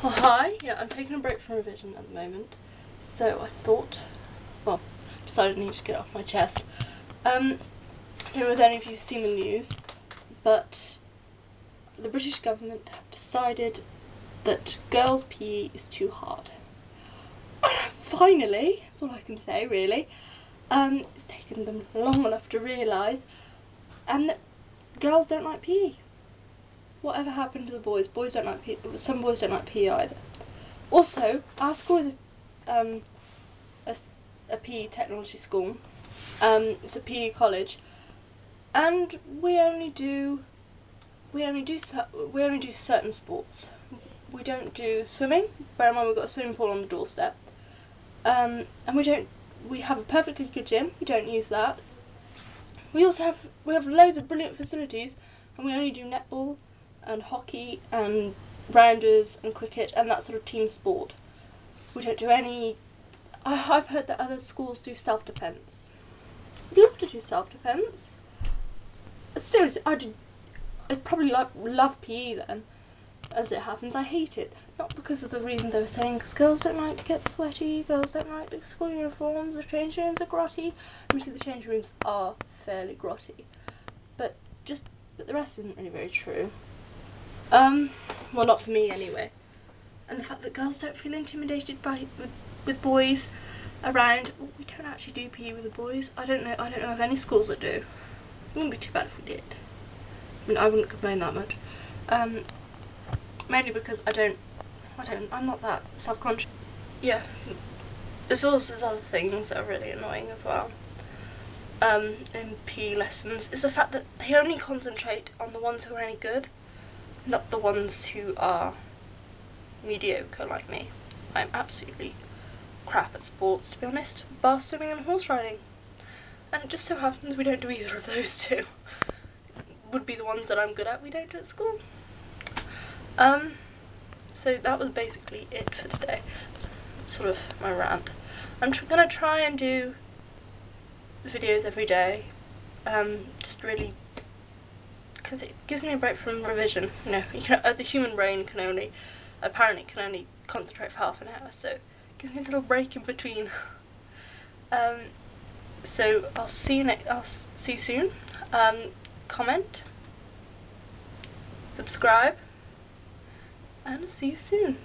Well, hi. Yeah, I'm taking a break from revision at the moment, so I thought, well, decided I need to get off my chest. Um, I don't know if any of you have seen the news, but the British government have decided that girls' PE is too hard. Finally, that's all I can say, really. Um, it's taken them long enough to realise, and that girls don't like PE whatever happened to the boys? Boys don't like PE. Some boys don't like PE either. Also, our school is a, um, a, a PE technology school. Um, it's a PE college, and we only do we only do we only do certain sports. We don't do swimming. Bear in mind we've got a swimming pool on the doorstep, um, and we don't. We have a perfectly good gym. We don't use that. We also have we have loads of brilliant facilities, and we only do netball, and hockey and rounders and cricket and that sort of team sport. We don't do any. I, have heard that other schools do self defence. I'd love to do self defence. Seriously, I did. I'd probably like love PE then. As it happens, I hate it. Not because of the reasons I was saying, because girls don't like to get sweaty, girls don't like the school uniforms, the change rooms are grotty. Obviously, the change rooms are fairly grotty. But just, but the rest isn't really very true. Um, well, not for me anyway. And the fact that girls don't feel intimidated by with, with boys around. Well, we don't actually do PE with the boys. I don't know. I don't know of any schools that do. It wouldn't be too bad if we did. I mean, I wouldn't complain that much. Um, mainly because I don't. I don't. I'm not that self-conscious. Yeah. There's also there's other things that are really annoying as well. Um, in PE lessons is the fact that they only concentrate on the ones who are any good not the ones who are mediocre like me. I'm absolutely crap at sports, to be honest, bar swimming and horse riding. And it just so happens we don't do either of those two. Would be the ones that I'm good at, we don't do at school. Um, so that was basically it for today. Sort of my rant. I'm gonna try and do videos every day. Um, just really because it gives me a break from revision. You know, you can, uh, the human brain can only, apparently can only concentrate for half an hour, so it gives me a little break in between. um, so I'll see you next. I'll see you soon. Um, comment, subscribe, and see you soon.